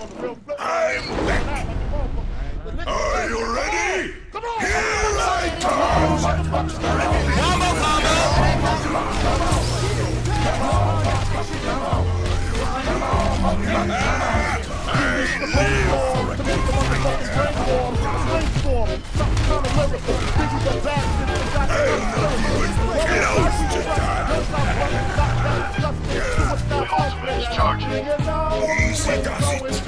I'm back. Are you ready? Here I come. Easy does it.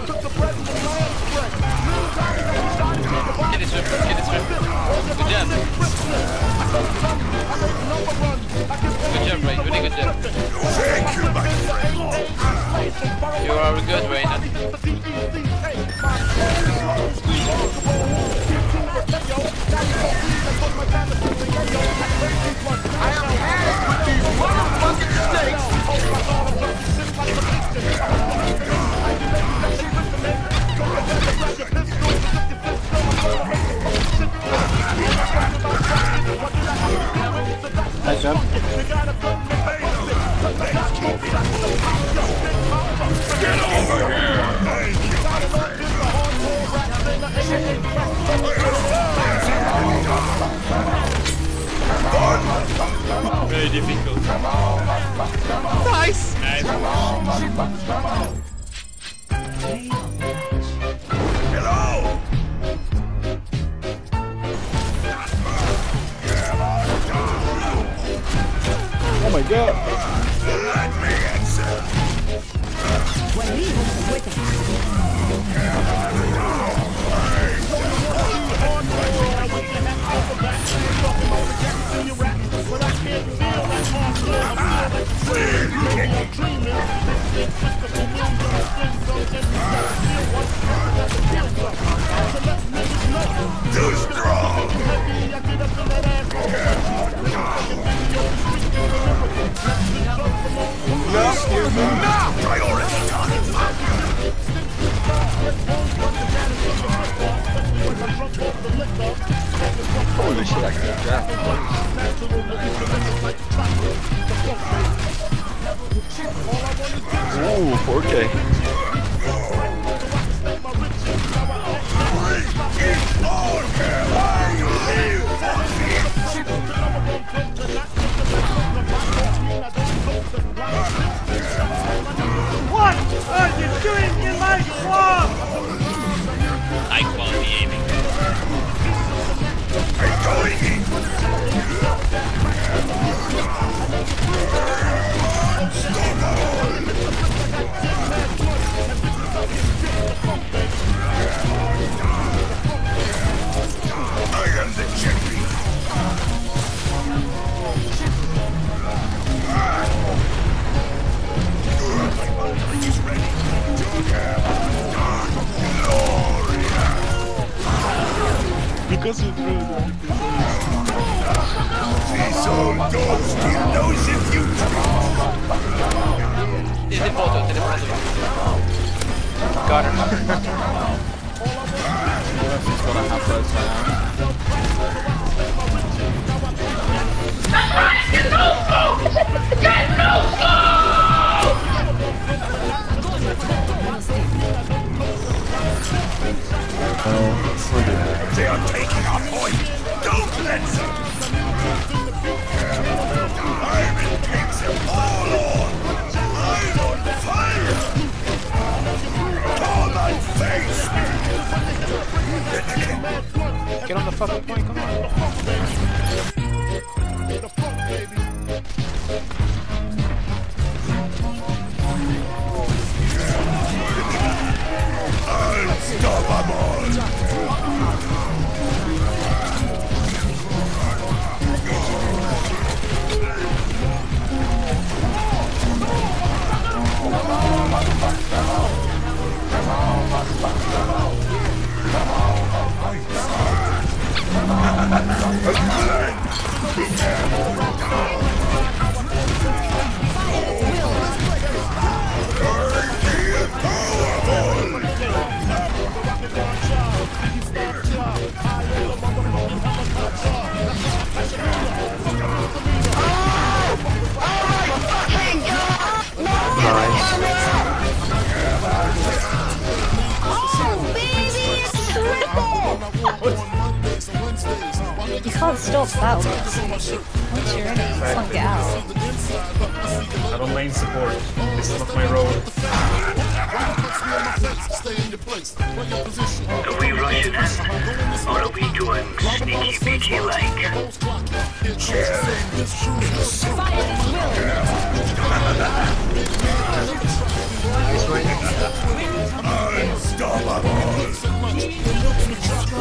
Thank you, my friend. You are a good, Ray. Very difficult. Nice. Nice. Hello. Oh my god. Too You that. Old dog still knows. Got her. He's gonna have They are taking our point! Don't let them! Iron takes them all on! I'm on fire! Come and face me! Get on the fucking point, come on! You can't stop that one. Once you're in it, you can't get out. I don't lane support. This is not my role. Are we rushing them? Or are we doing sneaky bitchy like? Fire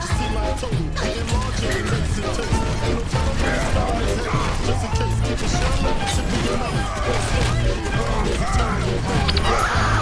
just see my enlarge it, it taste. Ain't no. Just in case, keep it shot, let tip of your nose. Don't stay, baby. A time to